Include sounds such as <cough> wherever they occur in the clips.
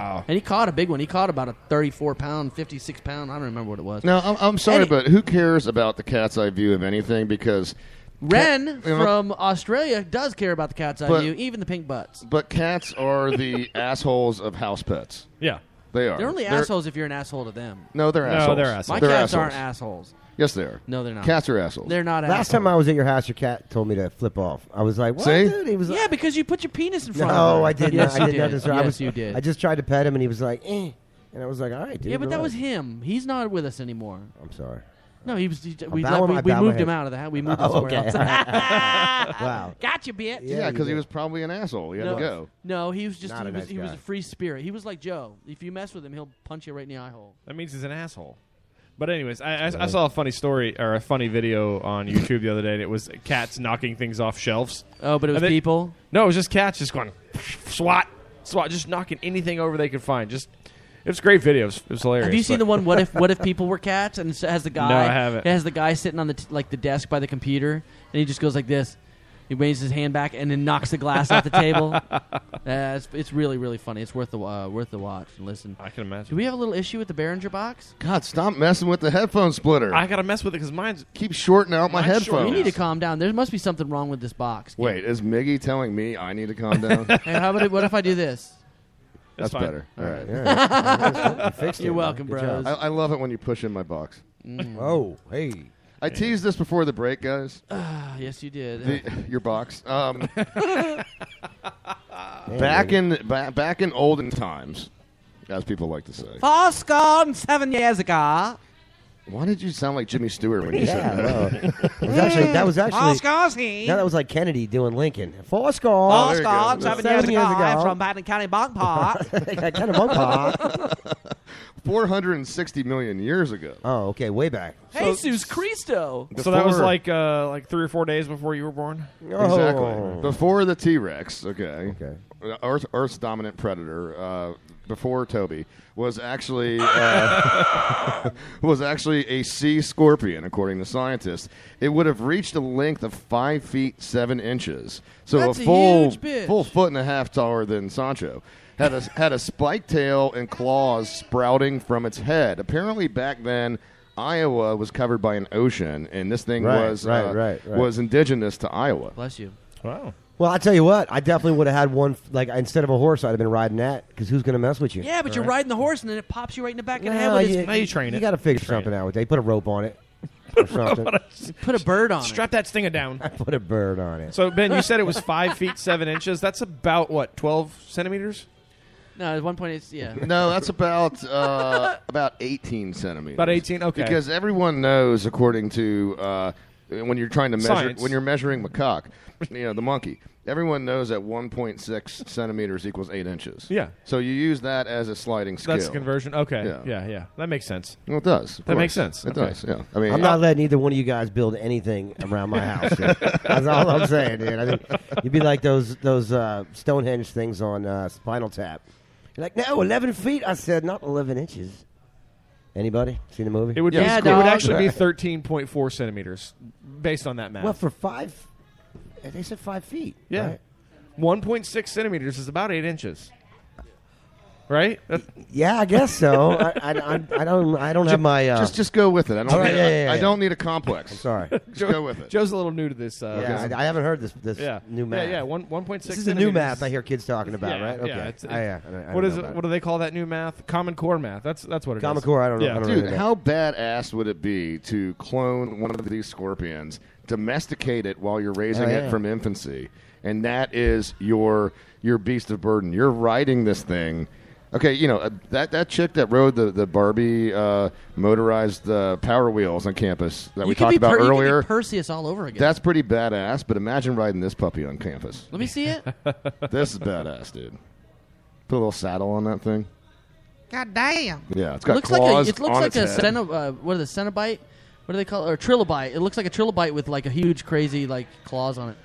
Wow. And he caught a big one. He caught about a 34 pound, 56 pound. I don't remember what it was. No, I'm, I'm sorry, Any- but who cares about the cat's eye view of anything? Because Ren cat- you know, from Australia does care about the cat's eye But- view, even the pink butts. but cats are the <laughs> assholes of house pets. Yeah. They are. They're only assholes if you're an asshole to them. No, they're No, assholes. they're assholes. My They're cats assholes. aren't assholes. Yes, they are. No, they're not. Cats are assholes. They're not Last assholes. time I was at your house, your cat told me to flip off. I was like, "What, See? dude?" He was yeah, like, because you put your penis in front of "No, her. I did yes, not. I you did not." did. destroy- I Yes, was- you did. I just tried to pet him, and he was like, "Eh," and I was like, "All right, dude." yeah, but that was him. He's not with us anymore. I'm sorry. No, he was. He, we bow- we, we moved him out of the house. We moved <laughs> Oh, him somewhere okay. else. <laughs> Wow. Gotcha, bitch. Yeah, yeah, because he was probably an asshole. He had no, to go. no, he was just Not he was nice he was a free spirit. He was like Joe. If you mess with him, he'll punch you right in the eye hole. That means he's an asshole. But anyways, I, I, I saw a funny story or a funny video on YouTube the other day, and it was cats knocking things off shelves. Oh, but it was they- people. No, it was just cats just going swat, swat, just knocking anything over they could find. Just it was great videos. It was, hilarious. Have you seen the one? What if what if people were cats? And it has the guy. <laughs> No, I haven't. It has the guy sitting on the t- like the desk by the computer, and he just goes like this. He waves his hand back and then knocks the glass off the table. <laughs> Uh, it's, it's really really funny. It's worth the uh, worth the watch and listen. I can imagine. Do we have a little issue with the Behringer box? God, stop messing with the headphone splitter. I gotta mess with it because mine's. Keep shorting out my Mine's short. headphones. You need to calm down. There must be something wrong with this box. Wait, is Miggy telling me I need to calm <laughs> down? Hey, how about it, what if I do this? That's fine. better. All right. All right. <laughs> You fixed it, You're man. welcome, Good bros. I, I love it when you push in my box. Oh, hey. I teased this before the break, guys. <sighs> Ah, yes, you did. The, <laughs> your box. Um, <laughs> back in ba- back in olden times, as people like to say. Fast gone seven years ago. Why did you sound like Jimmy Stewart when you Yeah, said that? well, it was <laughs> actually that was actually Fast he. no, that was like Kennedy doing Lincoln. Four score. Oh, there Fast you go. gone Seven seven, years, years ago. ago. From Baden County Bunk Park. kind of monk pop. 460 million years ago. Oh, okay, way back. Jesus Christo. So that was Before- like uh, like three or four days before you were born. Exactly. Oh. Before the T Rex, okay. Okay. Uh, Earth, Earth's dominant predator, uh, before Toby, was actually uh, <laughs> was actually a sea scorpion, according to scientists. It would have reached a length of five feet seven inches, so That's a a full huge bitch. full foot and a half taller than Sancho. Had a had a spiked tail and claws sprouting from its head. Apparently, back then. Iowa was covered by an ocean, and this thing Right, was right, uh, right, right. was indigenous to Iowa. Bless you. Wow. Well, I tell you what, I definitely would have had one. Like instead of a horse, I'd have been riding that because who's going to mess with you? Yeah, but you're riding the horse and then it pops you right in the back of the head with you, its you train it. you got to figure Train something it. out with it. Put a rope on it <laughs> or something. Put a bird on it. Strap that stinger down. I <laughs> Put a bird on it. So Ben, you said it was five feet seven inches. That's about what twelve centimeters? It. No, at one point it's yeah. No, that's about uh, <laughs> about 18 centimeters. About 18? Okay. Because everyone knows, according to uh, when you're trying to measure Science. when you're measuring macaque, you know the monkey. Everyone knows that 1.6 centimeters equals eight inches. Yeah. So you use that as a sliding scale. That's the conversion. Okay. Yeah. Yeah. yeah, That makes sense. Well, it does. of That makes course. sense. It Okay. does. Yeah. I mean, I'm not letting either one of you guys build anything around my house. dude. That's all I'm saying, dude. I think you'd be like those those uh, Stonehenge things on uh, Spinal Tap. You're like, no, 11 feet. I said, not 11 inches. Anybody seen the movie? It would Yeah, be, it would dog. actually be thirteen point four centimeters based on that math. well, for five, they said five feet. yeah, right? one point six centimeters is about eight inches. Right? That- yeah, I guess so. I, I, I, I don't, I don't have my. Uh, just just go with it. I don't. All right, need, yeah, yeah, yeah, I, yeah. don't need a complex. sorry. Just go with it. Joe's a little new to this. Uh, yeah, I, I haven't heard this this yeah, new math. Yeah, yeah, one one point six. This is a new math I hear kids talking about, Yeah, right? Okay. yeah, it's- I- yeah, I don't- I What don't is know it? about What do they call that new math? Common Core math. That's that's what it is. Common Core, I don't know- Yeah. I don't Dude, really know. how badass would it be to clone one of these scorpions, domesticate it while you're raising Oh, it from infancy, and that is your your beast of burden. You're riding this thing. Okay, you know uh, that that chick that rode the the Barbie uh, motorized uh, Power Wheels on campus that you we talked be about per- you could be earlier. Perseus all over again. That's pretty badass. But imagine riding this puppy on campus. Let me see it. <laughs> this is badass, dude. Put a little saddle on that thing. God damn. Yeah, it's It got looks like claws a, it looks on like its a head. ceno, uh, what are the Cenobite? What do they call it? Or trilobite. It looks like a trilobite with like a huge, crazy like claws on it.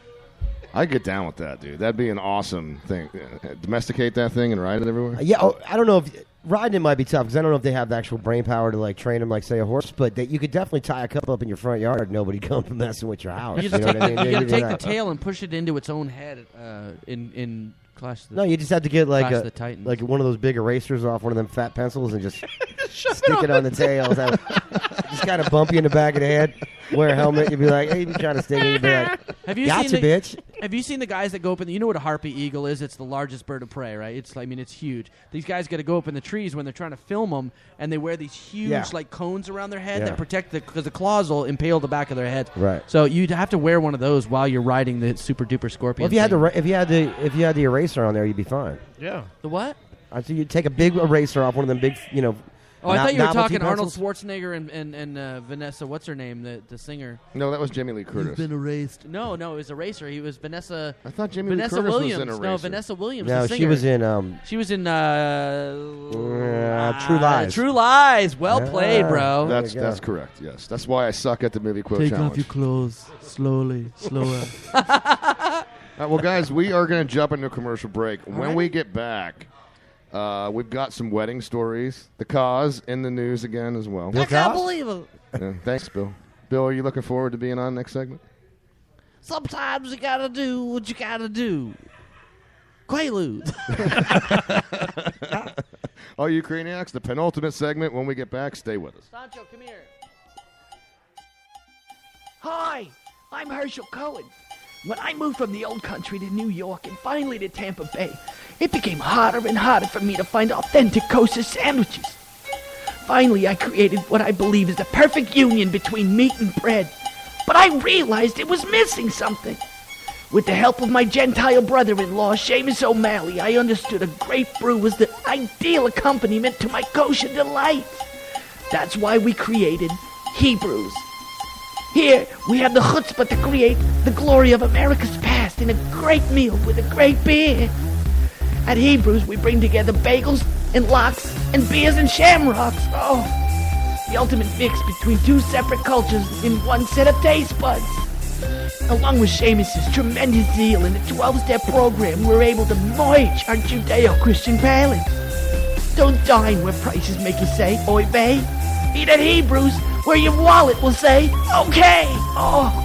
I'd get down with that, dude. That'd be an awesome thing. Uh, Domesticate that thing and ride it everywhere. Yeah, oh, I don't know if riding it might be tough because I don't know if they have the actual brain power to like train them like say a horse, but that you could definitely tie a couple up in your front yard. Nobody <laughs> come messing with your house. You, You, just know take, what I mean? you You'd gotta take like- the tail and push it into its own head uh, in in Clash the, No, you just have to get like Clash a the Titans. like one of those big erasers off one of them fat pencils and just <laughs> stick it on the tail. Have- <laughs> just kind of bump you in the back of the head. Wear a helmet. You'd be like, hey, you be trying to sting you. You'd be like, have you gotcha, seen the, bitch. Have you seen the guys that go up in? The, you know what a harpy eagle is? It's the largest bird of prey, right? It's I mean it's huge. These guys got to go up in the trees when they're trying to film them, and they wear these huge Yeah. like cones around their head Yeah. that protect the because the claws will impale the back of their head. Right. So you'd have to wear one of those while you're riding the super duper scorpion. Well, if you had the thing. ra- if you had the if you had the eraser on there, you'd be fine. Yeah. the what? I so you take a big eraser off one of them big, you know. Oh, I no- thought you were novelty talking Arnold pencils. Schwarzenegger and and, and uh, Vanessa. What's her name? The the singer. No, that was Jamie Lee Curtis. erased. No, no, it was Eraser. He was Vanessa. I thought Jamie Vanessa Lee Curtis Williams. was in no, Eraser. Vanessa Williams. No, the she singer. was in. Um, She was in uh, Uh, True Lies. True Lies. Well Yeah. played, bro. That's There you go. that's correct. Yes, that's why I suck at the movie quote Take off challenge. Your clothes slowly, slower. <laughs> All right, well, guys, we are going to jump into a commercial break. when right. we get back, uh, we've got some wedding stories, the cause in the news again as well. Bill Cosby? believe it. Yeah, thanks, Bill. Bill, are you looking forward to being on next segment? Sometimes you gotta do what you gotta do. Quaaludes. <laughs> All you Craniacs, the penultimate segment. When we get back, stay with us. Sancho, come here. Hi, I'm Herschel Cohen. When I moved from the old country to New York and finally to Tampa Bay, it became harder and harder for me to find authentic kosher sandwiches. Finally, I created what I believe is the perfect union between meat and bread, but I realized it was missing something. With the help of my Gentile brother-in-law, Seamus O'Malley, I understood a grape brew was the ideal accompaniment to my kosher delight. That's why we created Hebrews. Here, we have the chutzpah to create the glory of America's past in a great meal with a great beer. At Hebrews, we bring together bagels and lox and beers and shamrocks. Oh, the ultimate mix between two separate cultures in one set of taste buds. Along with Seamus's tremendous zeal in the 12-step program, we're able to merge our Judeo-Christian palates. Don't dine where prices make you say, oy vey. Eat at Hebrews, where your wallet will say, okay. Oh.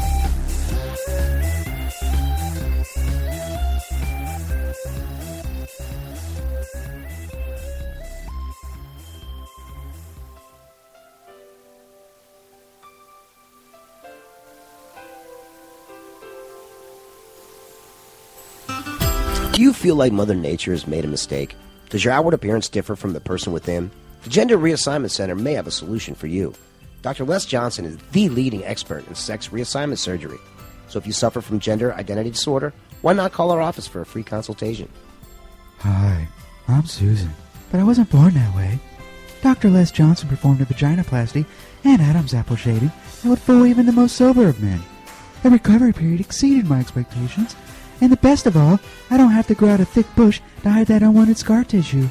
Do you feel like Mother Nature has made a mistake? Does your outward appearance differ from the person within? The Gender Reassignment Center may have a solution for you. Dr. Les Johnson is the leading expert in sex reassignment surgery. So if you suffer from gender identity disorder, why not call our office for a free consultation? Hi, I'm Susan, but I wasn't born that way. Dr. Les Johnson performed a vaginoplasty and Adam's apple shaving that would fool even the most sober of men. The recovery period exceeded my expectations, and the best of all, I don't have to grow out a thick bush to hide that unwanted scar tissue.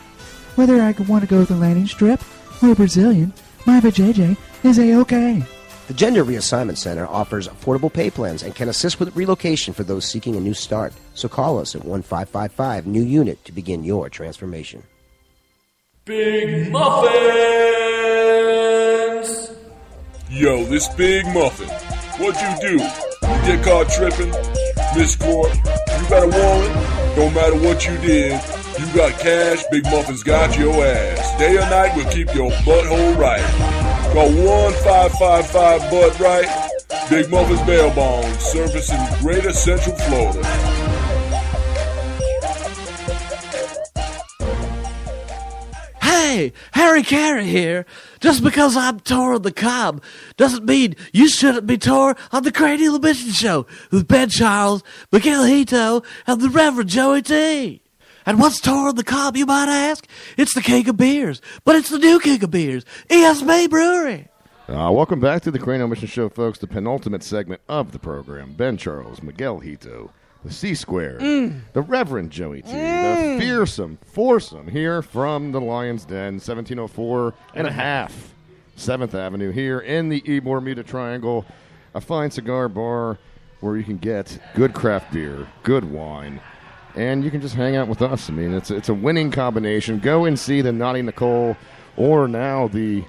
Whether I want to go with a landing strip or a Brazilian, my vajayjay is a-okay. The Gender Reassignment Center offers affordable pay plans and can assist with relocation for those seeking a new start. So call us at 1555 New Unit to begin your transformation. Big Muffins! Yo, this Big Muffin. What'd you do? You get caught tripping? Miss Court? You got a warrant? Don't matter what you did. You got cash, Big Muffin's got your ass. Day or night, we'll keep your butthole right. Call 1555 Butt Right. Big Muffin's Bail Bond, servicing Greater Central Florida. Hey, Harry Caray here. Just because I'm Tor on the Cobb doesn't mean you shouldn't be Tor on the Cranial Emission Show with Ben Charles, Miguel Hito, and the Reverend Joey T. And what's on the Cobb, you might ask? It's the king of beers, but it's the new king of beers, ESB Brewery. Uh, welcome back to the Cranial Emission Show, folks. The penultimate segment of the program. Ben Charles, Miguel Hito, the C Square, the Reverend Joey T, the fearsome foursome here from the Lion's Den, 1704 and a half, 7th Avenue here in the Ybor Bermuda Triangle, a fine cigar bar where you can get good craft beer, good wine, and you can just hang out with us. I mean, it's it's a winning combination. Go and see the Naughty Nicole, or now the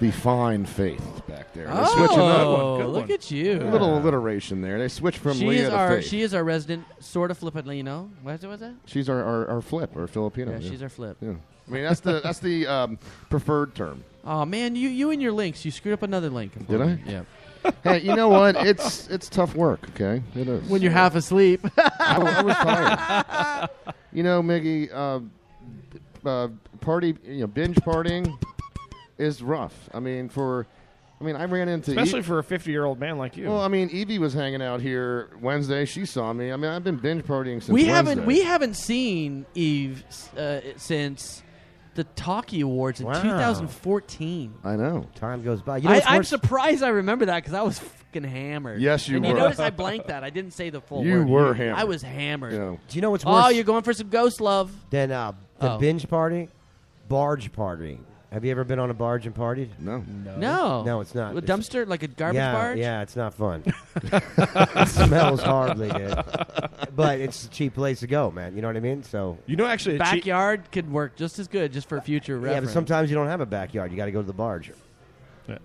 the fine faith back there. They Oh, switch another one, good look one. at you. A little alliteration there. They switch from she Leah is to our Faith. she is our resident sort of Filipino. What was that? she's our, our, our flip or Filipino. Yeah, she's our flip. Yeah. I mean that's the <laughs> that's the um, preferred term. Oh man, you you and your links. You screwed up another link. Did I? Yeah. Hey, you know what? It's it's tough work. Okay, it is. When you're half asleep. <laughs> I, I was tired. you know, Miggy, uh, uh, party, you know, binge partying is rough. I mean, for, I mean, I ran into Especially E- for a 50 year old man like you. well, I mean, Evie was hanging out here Wednesday. She saw me. I mean, I've been binge partying since we Wednesday. haven't we haven't seen Eve uh, since the Talkie Awards in Wow. 2014. I know. Time goes by. You know I, what's I'm worse? surprised I remember that because I was fucking hammered. Yes, you and were. You notice I <laughs> blanked that. I didn't say the full You word. were hammered. I was hammered. You know. Do you know what's worse Oh, you're going for some ghost love. than uh, the Oh. binge party? Barge party. Have you ever been on a barge and partied? No. No, No, it's not. A It's- dumpster, like a garbage yeah, barge. Yeah, it's not fun. <laughs> it smells horribly, dude. But it's a cheap place to go, man. You know what I mean? So you know, actually, a cheap- Backyard could work just as good, just for future yeah, but sometimes you don't have a backyard. You got to go to the barge.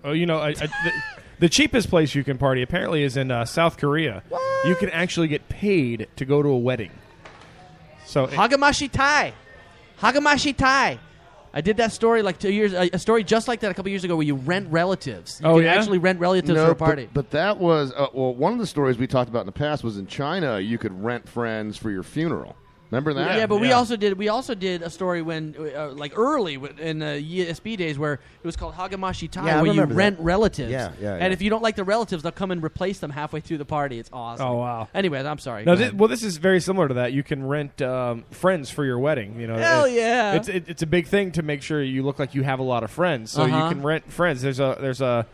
Oh, you know, I, I, the, the cheapest place you can party apparently is in uh, South Korea. You can actually get paid to go to a wedding. So Hagamashi Tai. Hagamashi Tai. I did that story like two years, a, a story just like that a couple years ago, where you rent relatives. You Oh, can yeah? actually rent relatives No, for a but- party. But, that was uh, well. One of the stories we talked about in the past was in China. You could rent friends for your funeral. Remember that? yeah, but we also did we also did a story when uh, like early w- in the ESP days where it was called Hagamashi Tai, Yeah, I where you remember rent that. relatives. Yeah, yeah, yeah. And if you don't like the relatives, they'll come and replace them halfway through the party. It's awesome. Oh, wow. Anyways, I'm sorry. No, Go thi- ahead. well, this is very similar to that. You can rent um, friends for your wedding. You know, Hell It- yeah. It's it, it's a big thing to make sure you look like you have a lot of friends. So Uh-huh. you can rent friends. There's a there's a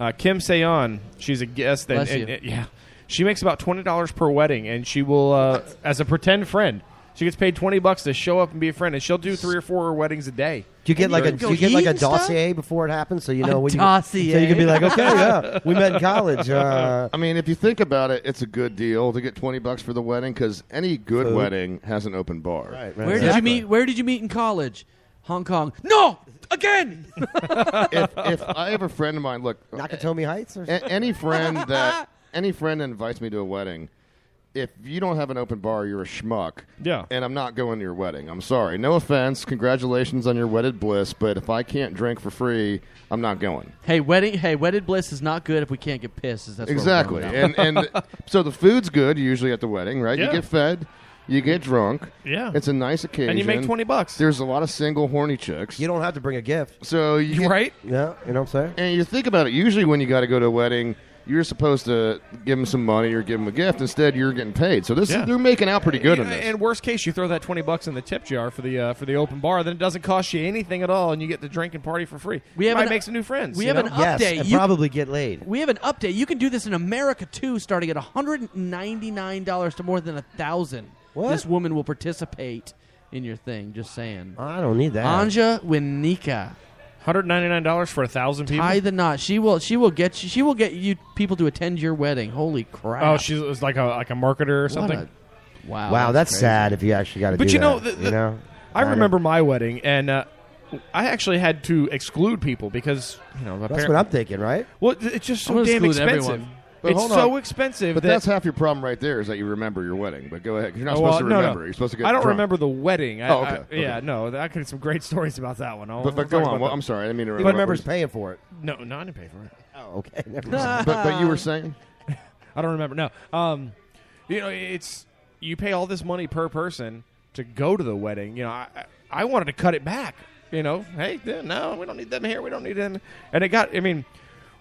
uh, Kim Seon. She's a guest. That, Bless and- you. and- yeah, she makes about twenty dollars per wedding, and she will uh, as a pretend friend. She gets paid twenty bucks to show up and be a friend, and she'll do three or four weddings a day. Do you get And like you a do go you get like a and stuff? dossier before it happens? So you A know when you dossier. so you can be like, okay, yeah, we met in college. Uh, I mean, if you think about it, it's a good deal to get twenty bucks for the wedding because any good Food. wedding has an open bar. right, right, where did you meet? Where did you meet in college? Hong Kong. No, again. <laughs> if, if I have a friend of mine, look, Nakatomi Heights or a- any friend that <laughs> any friend that invites me to a wedding, if you don't have an open bar, you're a schmuck. Yeah. And I'm not going to your wedding. I'm sorry. No offense. Congratulations on your wedded bliss, but if I can't drink for free, I'm not going. hey, wedding. Hey, wedded bliss is not good if we can't get pissed. That's where we're exactly. going. And and <laughs> so the food's good usually at the wedding, right? Yeah. You get fed, you get drunk. Yeah, It's a nice occasion. and you make twenty bucks. There's a lot of single horny chicks. You don't have to bring a gift. so you get- right? Yeah, you know what I'm saying? And you think about it. Usually, when you got to go to a wedding, you're supposed to give them some money or give them a gift. Instead, you're getting paid. So this Yeah. they're making out pretty good Yeah, in this. And worst case, you throw that twenty bucks in the tip jar for the uh, for the open bar. Then it doesn't cost you anything at all, and you get to drink and party for free. We have might an- make some new friends. we have know? an Yes, update. and You- probably get laid. We have an update. You can do this in America too, starting at one hundred and ninety nine dollars to more than a thousand. What? This woman will participate in your thing. Just saying. I don't need that. Anja Winika, hundred ninety nine dollars for a thousand people. tie the knot. She will. She will get you. She will get you people to attend your wedding. Holy crap! oh, she's like a like a marketer or What something. a- wow. wow, that's, crazy. sad if you actually got to But do you know, that, the- you know, I Kinda. remember my wedding, and uh, I actually had to exclude people because you know That's what I'm thinking, right? well, it's just so damn expensive. everyone. But it's so on. expensive but that that's half your problem right there is that you remember your wedding. But go ahead. You're not Oh, well, supposed to no, no. remember. You're supposed to get. I don't drunk. remember the wedding. I, Oh, okay, I- okay. Yeah, no, I could some great <laughs> stories about that one. I'll, but, but go on. Well, I'm sorry. I didn't mean to He interrupt. remembers paying for it. No, no, I didn't pay for it. <laughs> Oh, okay. Never but, but you were saying. <laughs> I don't remember. No, um, you know, it's you pay all this money per person to go to the wedding. You know, I, I I wanted to cut it back. You know, hey, no, we don't need them here. We don't need them. And it got. I mean,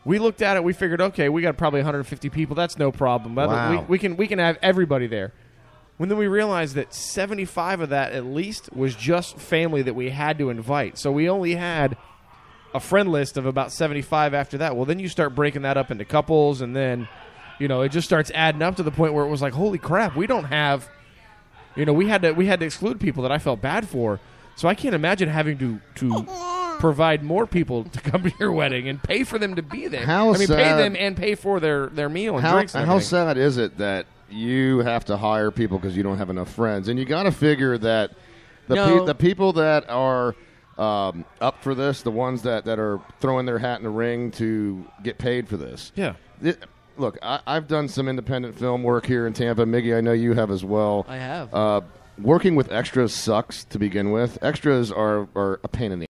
we looked at it. We figured, okay, we got probably 150 people. That's no problem. Wow. we, we can we can have everybody there. When then we realized that 75 of that at least was just family that we had to invite. So we only had a friend list of about 75 after that. Well, then you start breaking that up into couples, and then, you know, it just starts adding up to the point where it was like, holy crap, we don't have, you know, we had to we had to exclude people that I felt bad for. So I can't imagine having to to provide more people to come <laughs> to your wedding and pay for them to be there. How I mean, sad, pay them and pay for their, their meal and how, drinks. And how sad is it that you have to hire people because you don't have enough friends? And you got to figure that the no. pe- the people that are um, up for this, the ones that, that are throwing their hat in the ring to get paid for this. Yeah. It, look, I, have done some independent film work here in Tampa. Miggy, I know you have as well. I have. Uh, working with extras sucks to begin with. Extras are, are a pain in the